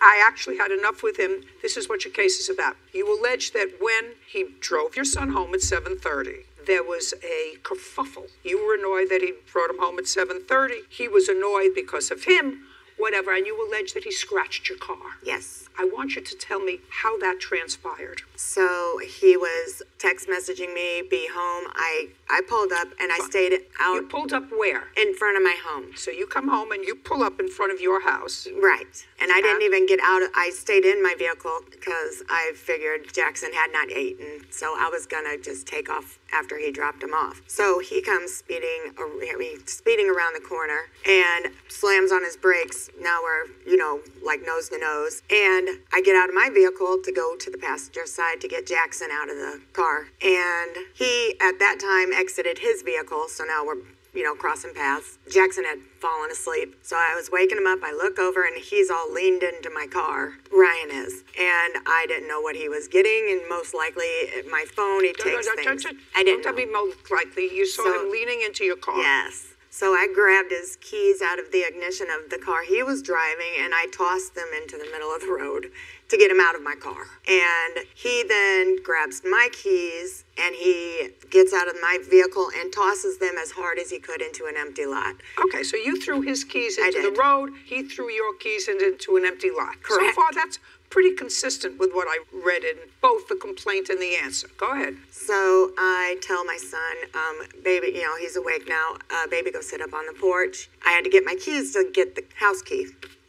I actually had enough with him. This is what your case is about. You allege that when he drove your son home at 7:30, there was a kerfuffle. You were annoyed that he brought him home at 7:30. He was annoyed because of him, whatever, and you allege that he scratched your car. Yes. I want you to tell me how that transpired. So he was text messaging me, be home. I, I pulled up and I stayed out. You pulled up where? in front of my home. So you come home and you pull up in front of your house. Right. And I didn't even get out. I stayed in my vehicle because I figured Jackson had not eaten. So I was going to just take off after he dropped him off. So he comes speeding, speeding around the corner and slams on his brakes. Now we're, you know, like nose to nose. And I get out of my vehicle to go to the passenger side to get Jackson out of the car. And he, at that time, exited his vehicle. So now we're you know, crossing paths. Jackson had fallen asleep. So I was waking him up. I look over and he's all leaned into my car. Ryan is. And I didn't know what he was getting. And most likely, my phone, he takes Don't- don't- things. don't- I didn't Don't know. most likely. You saw So- him leaning into your car. Yes. So I grabbed his keys out of the ignition of the car he was driving and I tossed them into the middle of the road to get him out of my car. And he then grabs my keys and he gets out of my vehicle and tosses them as hard as he could into an empty lot. Okay, so you threw his keys into the road. He threw your keys into an empty lot. Correct. So far, that's pretty consistent with what I read in both the complaint and the answer. Go ahead. So I tell my son, um, baby, you know, he's awake now. Uh, baby, go sit up on the porch. I had to get my keys to get the house key.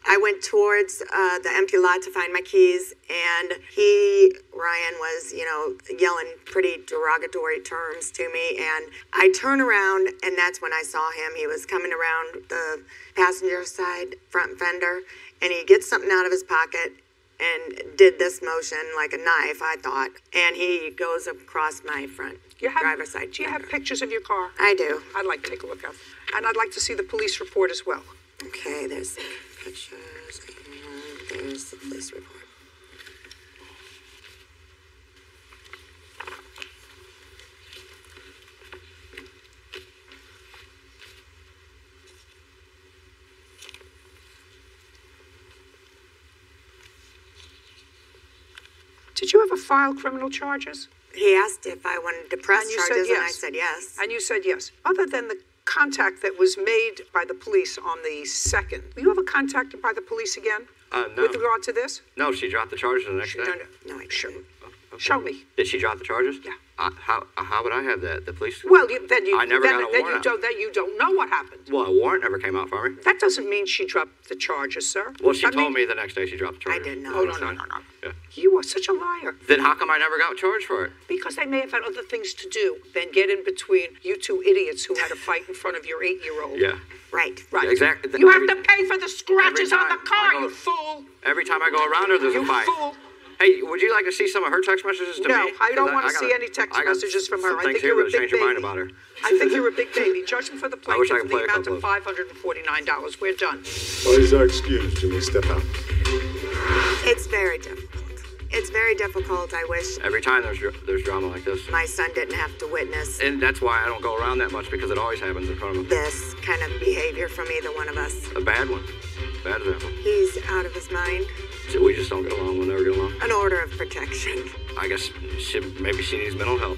I went towards uh, the empty lot to find my keys, and he, Ryan, was, you know, yelling pretty derogatory terms to me. And I turn around, and that's when I saw him. He was coming around the passenger side front fender, and he gets something out of his pocket and did this motion like a knife, I thought. And he goes across my front You have, driver's side. Do you have pictures of your car? I do. I'd like to take a look at them. And I'd like to see the police report as well. Okay, there's the pictures and there's report. Did you ever file criminal charges? He asked if I wanted to press And you said charges, and I said yes. And you said yes. Other than the contact that was made by the police on the second, were you ever contacted by the police again? Uh, no. With regard to this? No, she dropped the charges the next day. No, no. No, I Show, didn't. Okay. show me. Did she drop the charges? Yeah. Uh, how how would I have that? The police. Well, you, then you I never then, got a then you warrant. don't then you don't know what happened. Well, a warrant never came out for me. That doesn't mean she dropped the charges, sir. Well, she I told mean- me the next day she dropped the charges. I didn't know. Oh no no no no! Yeah. You are such a liar. Then how come I never got charged for it? Because they may have had other things to do than get in between you two idiots who had a fight in front of your eight-year-old. Yeah. Right. Right. Yeah, exactly. You have to pay for the scratches on the car, I go- you fool. Every time I go around her, there's You a fight. You fool. Hey, would you like to see some of her text messages to No, me? No, I don't wanna see any text messages from her. I think you're a big change mind baby. about her. I think you're a big baby. Judgment for the I wish I plaintiff the a amount couple of of- five hundred and forty-nine dollars. We're done. What is our excuse? Julie, step out. It's very difficult. It's very difficult. I wish Every time there's there's drama like this, my son didn't have to witness and that's why I don't go around that much because it always happens in front of him. this kind of behavior from either one of us. A bad one, bad example. He's out of his mind. So we just don't get along. We'll never get along. An order of protection. I guess she, maybe she needs mental help.